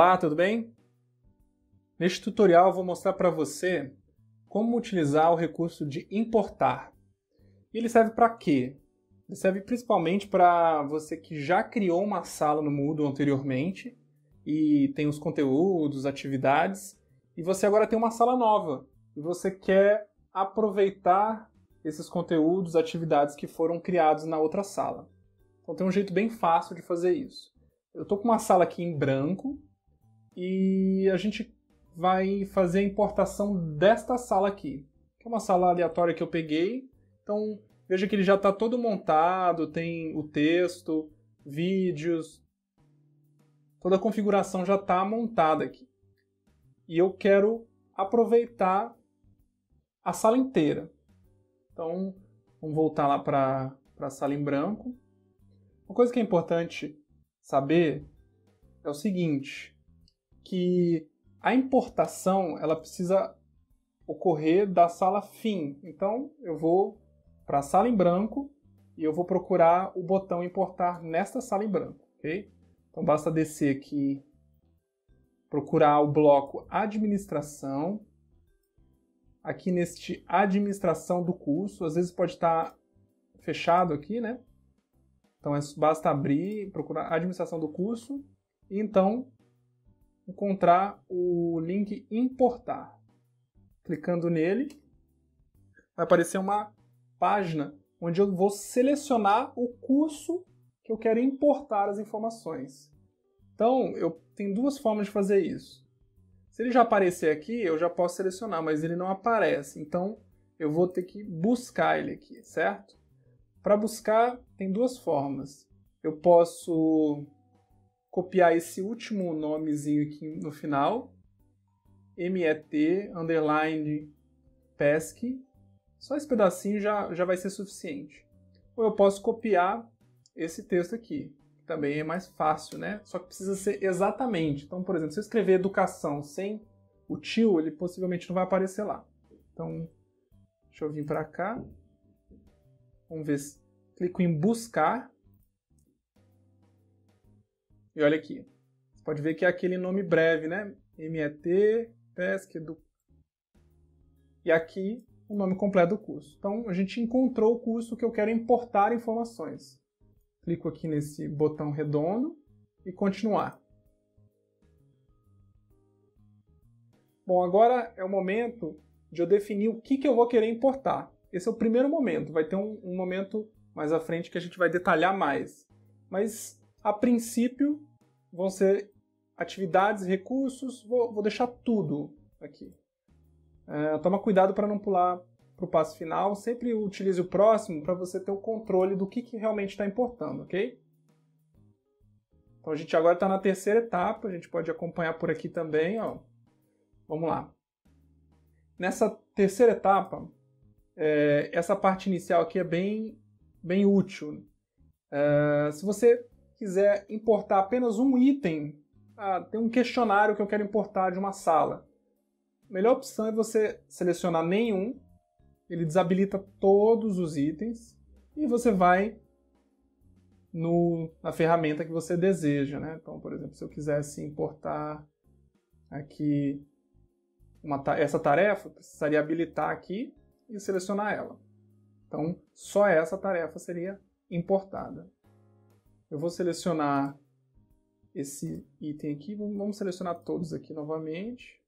Olá, tudo bem? Neste tutorial vou mostrar para você como utilizar o recurso de importar. Ele serve para quê? Ele serve principalmente para você que já criou uma sala no Moodle anteriormente e tem os conteúdos, atividades, e você agora tem uma sala nova e você quer aproveitar esses conteúdos, atividades que foram criados na outra sala. Então tem um jeito bem fácil de fazer isso. Eu estou com uma sala aqui em branco e a gente vai fazer a importação desta sala aqui, que é uma sala aleatória que eu peguei. Então, veja que ele já está todo montado, tem o texto, vídeos, toda a configuração já está montada aqui. E eu quero aproveitar a sala inteira. Então, vamos voltar lá para a sala em branco. Uma coisa que é importante saber é o seguinte: que a importação ela precisa ocorrer da sala fim. Então eu vou para a sala em branco e eu vou procurar o botão importar nesta sala em branco, ok? Então basta descer aqui, procurar o bloco administração. Aqui neste administração do curso, às vezes pode estar fechado aqui, né? Então é, basta abrir, procurar administração do curso e então encontrar o link importar. Clicando nele, vai aparecer uma página onde eu vou selecionar o curso que eu quero importar as informações. Então, eu tenho duas formas de fazer isso. Se ele já aparecer aqui, eu já posso selecionar, mas ele não aparece. Então, eu vou ter que buscar ele aqui, certo? Para buscar, tem duas formas. Eu posso copiar esse último nomezinho aqui no final, MET, underline, PESC, só esse pedacinho já, já vai ser suficiente. Ou eu posso copiar esse texto aqui, que também é mais fácil, né? Só que precisa ser exatamente. Então, por exemplo, se eu escrever educação sem o tio, ele possivelmente não vai aparecer lá. Então, deixa eu vir para cá. Vamos ver clico em buscar e olha aqui. Você pode ver que é aquele nome breve, né? MET, PESC, Edu... E aqui o nome completo do curso. Então a gente encontrou o curso que eu quero importar informações. Clico aqui nesse botão redondo e continuar. Bom, agora é o momento de eu definir o que, que eu vou querer importar. Esse é o primeiro momento. Vai ter um, um momento mais à frente que a gente vai detalhar mais. Mas, a princípio, vão ser atividades, recursos, vou, vou deixar tudo aqui. É, toma cuidado para não pular para o passo final, sempre utilize o próximo para você ter o controle do que, que realmente está importando, ok? Então a gente agora está na terceira etapa, a gente pode acompanhar por aqui também, ó. Vamos lá. Nessa terceira etapa, é, essa parte inicial aqui é bem, bem útil. É, se você quiser importar apenas um item, ah, tem um questionário que eu quero importar de uma sala. A melhor opção é você selecionar nenhum, ele desabilita todos os itens e você vai no, na ferramenta que você deseja. Né? Então, por exemplo, se eu quisesse importar aqui uma, essa tarefa, precisaria habilitar aqui e selecionar ela. Então, só essa tarefa seria importada. Eu vou selecionar esse item aqui, vamos selecionar todos aqui novamente.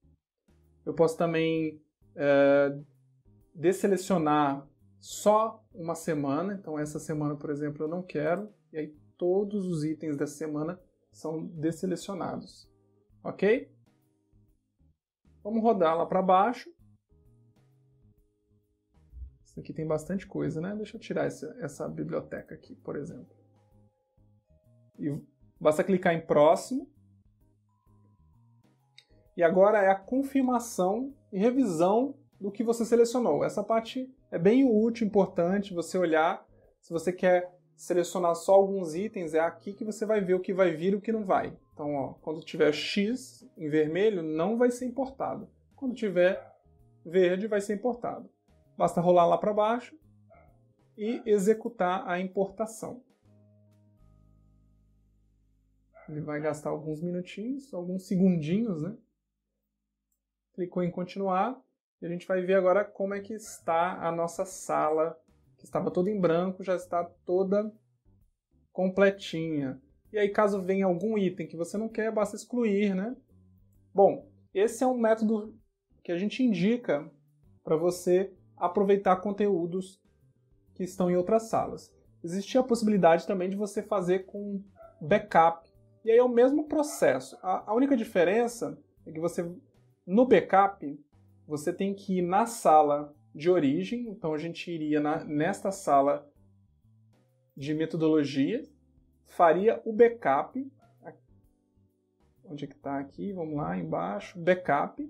Eu posso também é, desselecionar só uma semana, então essa semana, por exemplo, eu não quero, e aí todos os itens dessa semana são desselecionados. Ok? Vamos rodar lá para baixo. Isso aqui tem bastante coisa, né? Deixa eu tirar essa, essa biblioteca aqui, por exemplo. E basta clicar em próximo. E agora é a confirmação e revisão do que você selecionou. Essa parte é bem útil, importante você olhar. Se você quer selecionar só alguns itens, é aqui que você vai ver o que vai vir e o que não vai. Então, ó, quando tiver X em vermelho, não vai ser importado. Quando tiver verde, vai ser importado. Basta rolar lá para baixo e executar a importação. Ele vai gastar alguns minutinhos, alguns segundinhos, né? Clicou em continuar e a gente vai ver agora como é que está a nossa sala, que estava toda em branco, já está toda completinha. E aí, caso venha algum item que você não quer, basta excluir, né? Bom, esse é um método que a gente indica para você aproveitar conteúdos que estão em outras salas. Existe a possibilidade também de você fazer com backup. E aí é o mesmo processo. A, a única diferença é que você, no backup, você tem que ir na sala de origem. Então a gente iria na, nesta sala de metodologia, faria o backup. Onde é que está aqui? Vamos lá, embaixo. Backup.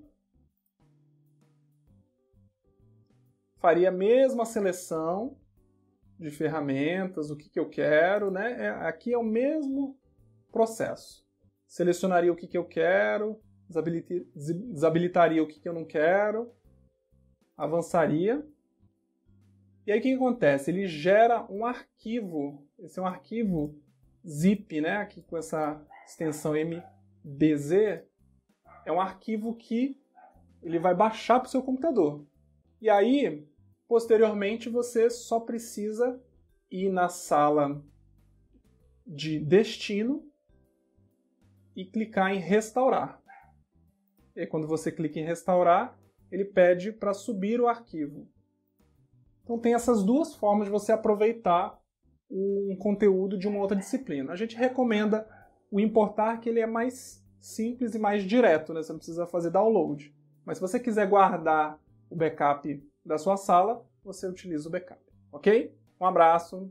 Faria a mesma seleção de ferramentas, o que, que eu quero, né? É, aqui é o mesmo processo. Selecionaria o que, que eu quero, desabilitaria o que, que eu não quero, avançaria. E aí o que, que acontece? Ele gera um arquivo, esse é um arquivo zip, né? Aqui com essa extensão MBZ, é um arquivo que ele vai baixar para o seu computador. E aí Posteriormente, você só precisa ir na sala de destino e clicar em restaurar. E quando você clica em restaurar, ele pede para subir o arquivo. Então tem essas duas formas de você aproveitar um conteúdo de uma outra disciplina. A gente recomenda o importar, que ele é mais simples e mais direto, né? você não precisa fazer download. Mas se você quiser guardar o backup da sua sala, você utiliza o backup, ok? Um abraço!